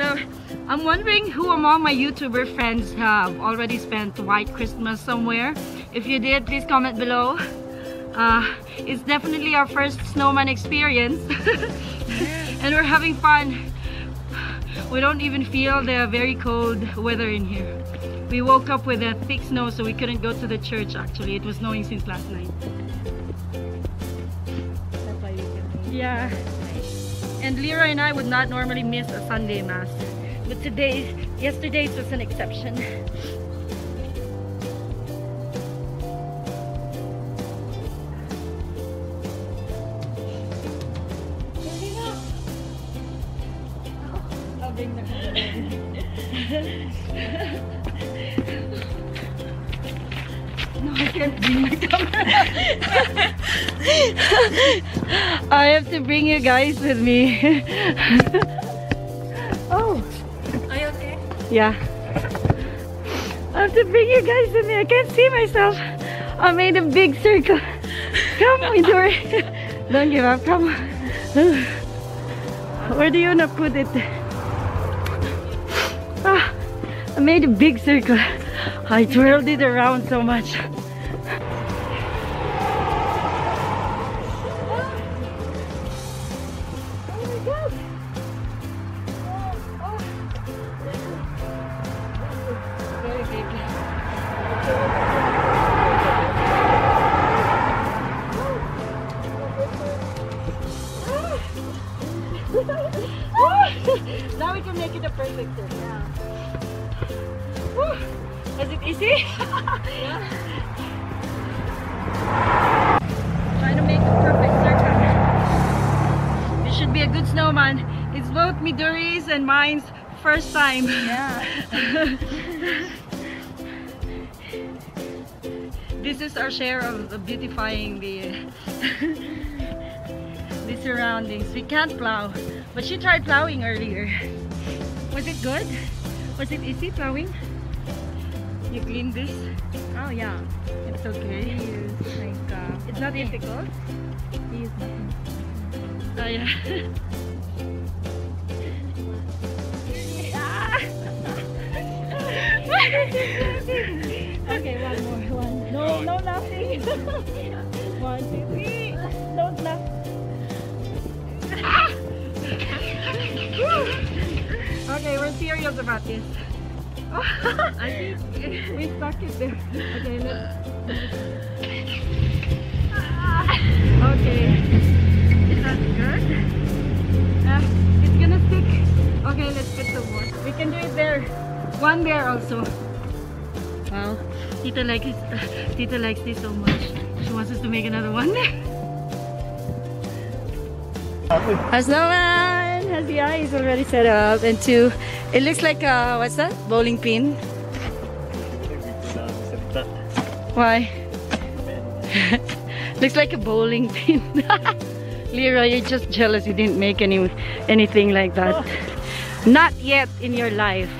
So I'm wondering who among my YouTuber friends have already spent White Christmas somewhere. If you did, please comment below. Uh, it's definitely our first snowman experience and we're having fun. We don't even feel the very cold weather in here. We woke up with a thick snow so we couldn't go to the church actually. It was snowing since last night. Yeah. And Lyra and I would not normally miss a Sunday Mass. But today, yesterday's was an exception. I can't bring my camera. I have to bring you guys with me. oh. Are you okay? Yeah. I have to bring you guys with me. I can't see myself. I made a big circle. Come, Midori. Don't give up. Come. Where do you want to put it? Ah, I made a big circle. I twirled it around so much. now we can make it a perfect circle. Woo. Was it easy? Trying to make a perfect circle. It should be a good snowman. It's both Midori's and mine's first time. Yeah. this is our share of of beautifying the the surroundings. We can't plow, but she tried plowing earlier. Was it good? Was it easy plowing? You clean this? Oh yeah. It's okay. used like uh, It's not difficult. nothing. Oh yeah. Okay, one more. One. No, no laughing. one, two, three. Serious about this. I think we stuck it there. Okay, let's. Okay, that's good. Uh, it's gonna stick. Okay, let's put some more. We can do it there. One there also. Wow, Tita likes Tita likes this so much. She wants us to make another one. A snowman has the eyes already set up and two. It looks like a what's that? Bowling pin. Why? Looks like a bowling pin. Lira, you're just jealous you didn't make any anything like that. Not yet in your life.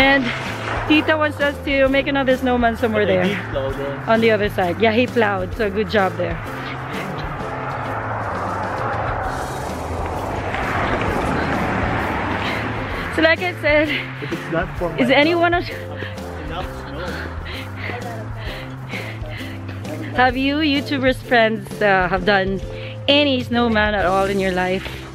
and Tita wants us to make another snowman somewhere there. On the other side. Yeah, he plowed. So good job there. So like I said, If it's not for is anyone of enough snow, Have you YouTubers friends uh, have done any snowman at all in your life?